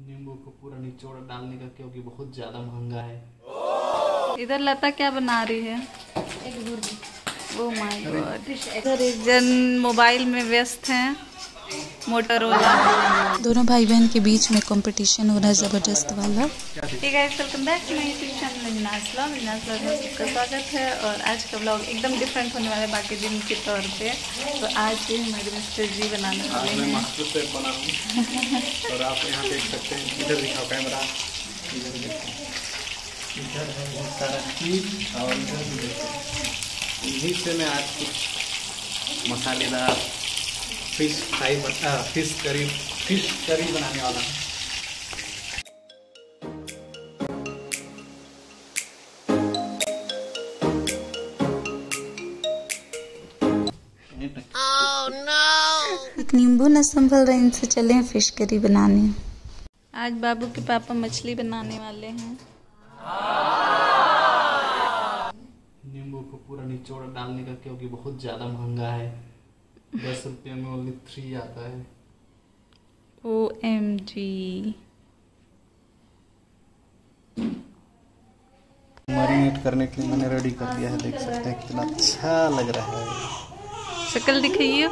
नींबू को पूरा निचोड़ डालने का क्योंकि बहुत ज़्यादा महँगा है। इधर लता क्या बना रही है? ओ माय गॉड इधर एक जन मोबाइल में व्यस्त हैं। मोटरोला दोनों भाई बहन के बीच में कंपटीशन हो रहा है ज़बरदस्त वाला। ठीक है welcome back to my YouTube channel Minaj vlog में सबका स्वागत है और आज का व्लॉग एकदम डिफरेंट होने वाला है बाकी दिन के तौर पे। तो आज भी हमारे मिस्टर जी बनाने वाले हैं। मास्टर शेफ बना हूँ। और आप यहाँ देख सकते हैं इधर दिखाओ कैमरा इधर देखो। इधर है बहुत सारा चीज़ और इधर भी देखो। इन्हीं से मैं आज कुछ मसालेदार fish fry fish curry fish curry बनाने वाला। हूँ नींबू न संभल रहे इनसे चले हैं फ़िश करी बनाने। आज बाबू के पापा मछली बनाने वाले हैं। नींबू को पूरा निचोड़ डालने का क्योंकि बहुत ज़्यादा महँगा है। दस रुपये में ओनली थ्री आता है। ओ एम जी मैरिनेट करने के लिए मैंने रेडी कर दिया है देख सकते हैं कितना अच्छा लग रहा है। शक्ल दिखाइए।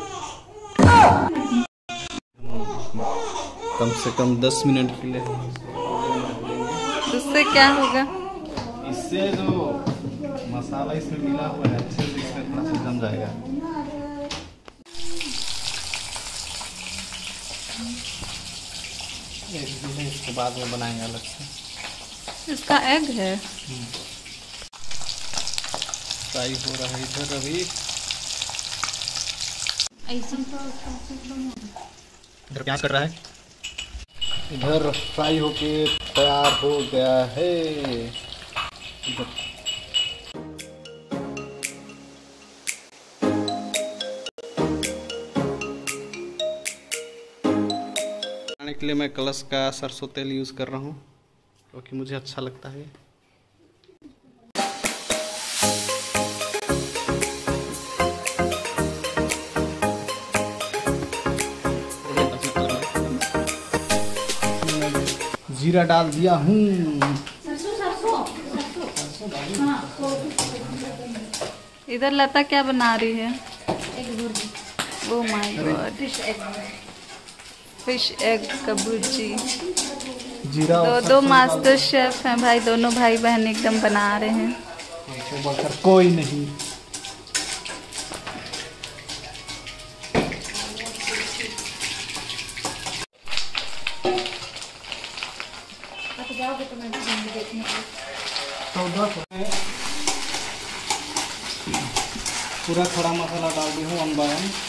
कम से कम दस मिनट के लिए। उससे क्या होगा? इससे जो मसाला इसमें मिला हुआ है अच्छे से इसमें थोड़ा सा जम जाएगा। एक भी है। इसके बाद में बनाएँगे अलग से इसका एग है फ्राई हो रहा है इधर अभी इधर प्याज कट रहा है? इधर फ्राई होके तैयार हो गया है। इधर बनाने के लिए मैं कलश का सरसों तेल यूज़ कर रहा हूँ क्योंकि मुझे अच्छा लगता है। जीरा डाल दिया हूँ। इधर लता क्या बना रही है? Oh my god fish egg का भुर्जी जीरा दो दो मास्टर शेफ हैं। भाई दोनों भाई बहन एकदम बना रहे हैं। कोई नहीं। में पूरा खड़ा मसाला डाल दी हूँ वन बाय वन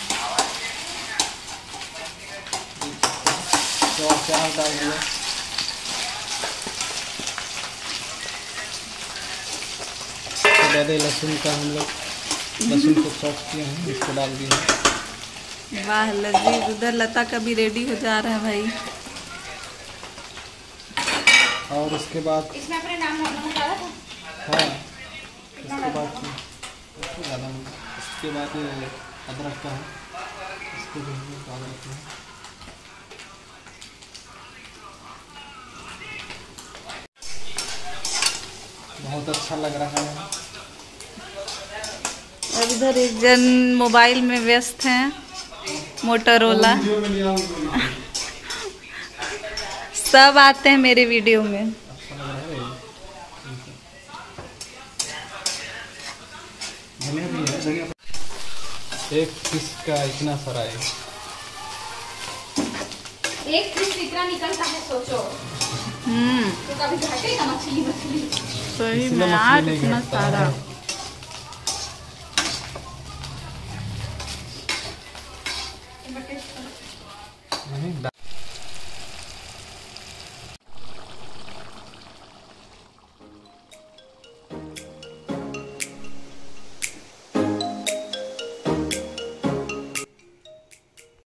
तो प्याज डाल दिया लहसुन का हम लोग लहसुन को चॉप किए हैं इसको डाल दिए वाह लजीज उधर लता का भी रेडी हो जा रहा है भाई। और उसके बाद इसमें अपने नाम हाँ। उसके बाद उसको बाद ये अदरक का है। इसको भी हम लोग डाल देते हैं। बहुत अच्छा लग रहा है। और इधर एक जन मोबाइल में व्यस्त हैं मोटरोला सब आते हैं मेरे वीडियो में। अच्छा एक पीस का इतना सारा है। एक पीस इतना निकलता है सोचो। हम्म। तो कभी घटेगा मछली मछली। सही में यार इतना सारा